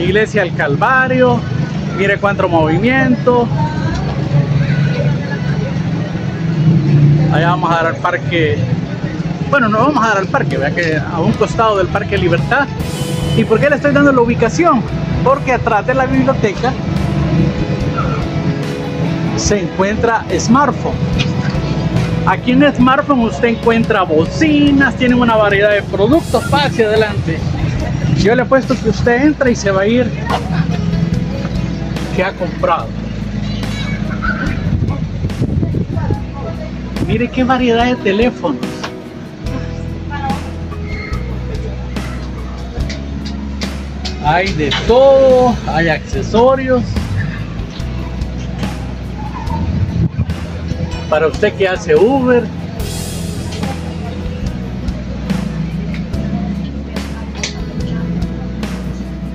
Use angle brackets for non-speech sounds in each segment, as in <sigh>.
Iglesia del Calvario. Mire cuánto movimiento. Allá vamos a dar al parque. Bueno, no vamos a dar al parque, vea que a un costado del Parque Libertad. ¿Y por qué le estoy dando la ubicación? Porque atrás de la biblioteca se encuentra smartphone. Aquí en smartphone usted encuentra bocinas, tienen una variedad de productos. Pase adelante. Yo le he puesto que usted entra y se va a ir. ¿Qué ha comprado? Mire qué variedad de teléfonos. Hay de todo, hay accesorios. Para usted que hace Uber.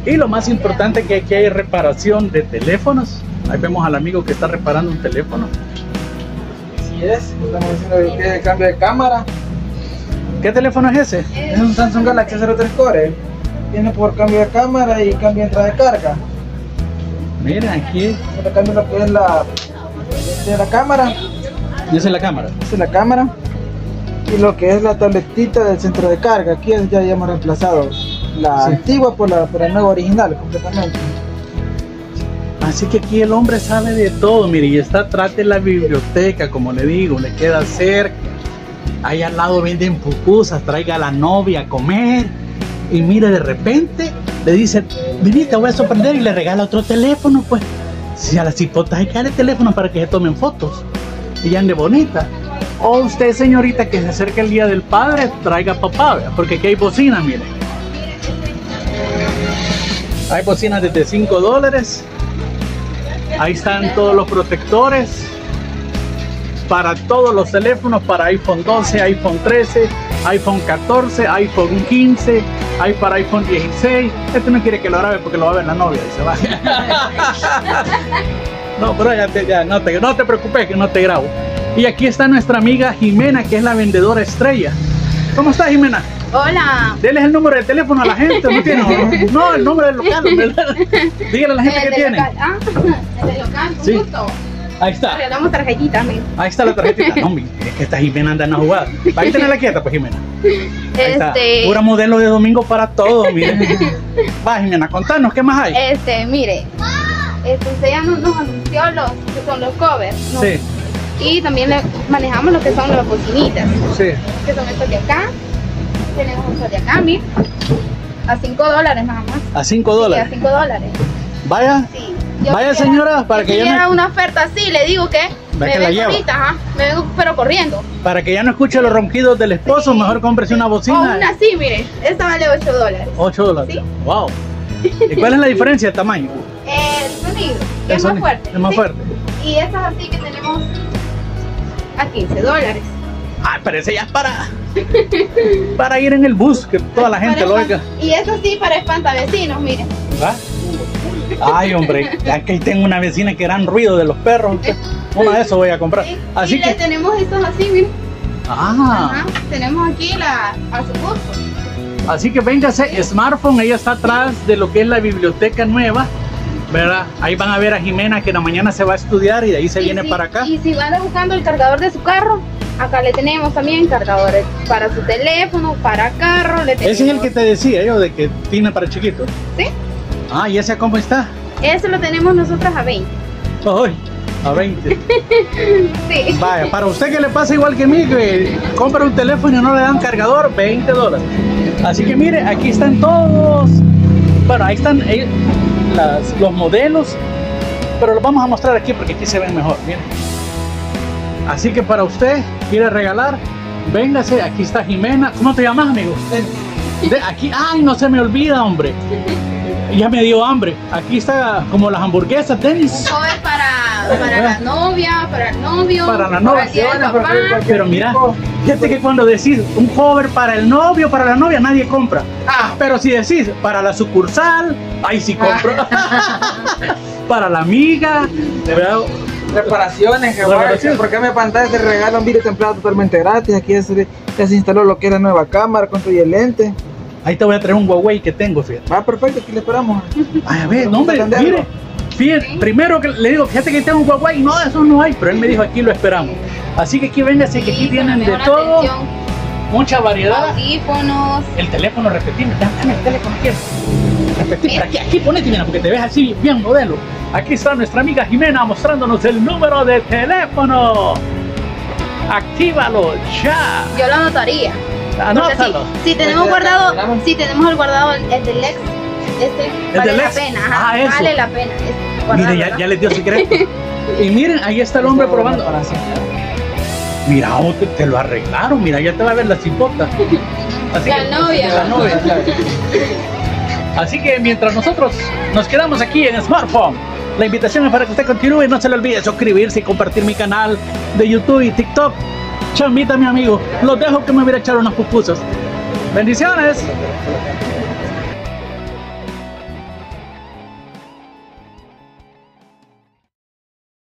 Y lo más importante que aquí hay reparación de teléfonos. Ahí vemos al amigo que está reparando un teléfono. Así es, estamos haciendo el cambio de cámara. ¿Qué teléfono es ese? Es un Samsung Galaxy 03 Core. Viene por cambio de cámara y cambio de entrada de carga. Miren aquí. Cambio lo que es la, de la cámara. Esa es la cámara. Esa es la cámara. Y lo que es la tabletita del centro de carga. Aquí ya hemos reemplazado la Sí. antigua por la, por la nueva original completamente. Así que aquí el hombre sabe de todo, mire, y está atrás de la biblioteca, como le digo, le queda cerca. Ahí al lado venden pupusas, traiga a la novia a comer. Y mire, de repente le dice, vení, te voy a sorprender y le regala otro teléfono, pues. Si a las hipotas hay que darle teléfono para que se tomen fotos y ande bonita. O usted, señorita, que se acerca el día del padre, traiga papá, porque aquí hay bocinas, mire. Hay bocinas desde 5 dólares. Ahí están todos los protectores para todos los teléfonos, para iPhone 12, iPhone 13, iPhone 14, iPhone 15, hay para iPhone 16. Este no quiere que lo grabe porque lo va a ver la novia y se va. <laughs> no, pero ya, te- ya no, te, no te preocupes que no te grabo. Y aquí está nuestra amiga Jimena, que es la vendedora estrella. ¿Cómo está Jimena? Hola. Deles el número de teléfono a la gente, ¿no tiene? <laughs> No, el número del local. <laughs> Dígale a la gente El que tiene. local. Ah, <laughs> el de local, con Sí. gusto. Ahí está. Regalamos tarjetitas, amigo. Ahí está la tarjetita. No, hombre, es que esta Jimena anda en la jugada. Ahí tenerla quieta, pues Jimena. Ahí está. Este, Pura modelo de domingo para todos, miren. Va, Jimena, contanos, ¿qué más hay? este, mire. Este, usted ya nos, nos anunció los que son los covers, ¿no? Sí, Y también le manejamos lo que son las bocinitas, sí. que son estos de acá. Tenemos acá, mire. A 5 dólares nada más. A 5 Sí, a dólares. 5 dólares. Vaya, Sí. Vaya, quisiera- señora, para que ya me- una oferta así, le digo que me que la vengo lleva. ahorita, ajá. Me vengo pero corriendo. para que ya no escuche los ronquidos del esposo, Sí. mejor cómprese una O bocina. una así, mire. Esta vale 8 dólares. 8 dólares. Sí. Wow. <laughs> ¿Y cuál es la diferencia de tamaño? El sonido El es sonido más fuerte. Es más ¿sí? fuerte. Y estas así que tenemos a 15 dólares. Ah, pero ese ya es para, para ir en el bus, que toda la gente lo oiga. Y estas sí para espantavecinos, miren. ¿Va? Ay, hombre, aquí tengo una vecina que eran ruido de los perros. Una de esos voy a comprar. ¿sí? Así y le que. tenemos estos así, miren. Ah, Ajá. Tenemos aquí la a su gusto. así que véngase, smartphone, ella está atrás de lo que es la biblioteca nueva. ¿Verdad? Ahí van a ver a Jimena que en la mañana se va a estudiar y de ahí se Y viene si- para acá. Y si van buscando el cargador de su carro, acá le tenemos también cargadores para su teléfono, para carro. Le tenemos... Ese es el que te decía yo de que tiene para chiquito. Sí. Ah, ¿y ese cómo está? Ese lo tenemos nosotros a 20. Ay, a 20. <laughs> Sí. Vaya, para usted que le pasa igual que mí, que compra un teléfono y no le dan cargador, 20 dólares. Así que mire, aquí están todos. Bueno, ahí están eh, las- los modelos, pero los vamos a mostrar aquí porque aquí se ven mejor. Miren. Así que para usted, quiere regalar, véngase, aquí está Jimena. ¿Cómo te llamas, amigo? De aquí, ay, no se me olvida, hombre. Ya me dio hambre. Aquí está como las hamburguesas, Denis. Todo es para, para la novia, para el novio, Para la novia. el día del Para papá. cualquier- Pero mira, fíjate que cuando decís un cover para el novio, para la novia, nadie compra. Ah, Pero si decís para la sucursal, ahí sí compro. <laughs> para la amiga, de verdad, Reparaciones, que Reparaciones. porque me pantalla te regalan un vidrio templado totalmente gratis. Aquí ya se, ya se instaló lo que es la nueva cámara con todo y el lente. Ahí te voy a traer un Huawei que tengo, fíjate. Va perfecto, aquí le esperamos. Ay, a ver, no, hombre, mire. Fíjate, primero que le digo, fíjate que tengo un Huawei, no, eso no hay, pero él me dijo aquí lo esperamos. Así que aquí véngase, que aquí Sí, tienen de todo, atención, mucha variedad. Audífonos. El teléfono, repetimos, dame el teléfono aquí. Repetir, aquí, aquí ponete, mira, porque te ves así bien modelo. Aquí está nuestra amiga Jimena mostrándonos el número de teléfono. Actívalo ya. Yo lo anotaría. Anótalo. si, si tenemos guardado, si tenemos el guardado el, el del ex, este vale del la pena, ajá, Ah, eso. vale la pena. es guardarlo, Mire, ya, ya les dio secreto. <laughs> y miren, ahí está el hombre probando. Mira, oh, te, te lo arreglaron, mira, ya te va a ver la cipota. Así La que- novia. La novia. Así que mientras nosotros nos quedamos aquí en Smartphone, la invitación es para que usted continúe. No se le olvide suscribirse y compartir mi canal de YouTube y TikTok. Chambita, mi amigo. Los dejo que me hubiera echado unas pupusas. Bendiciones.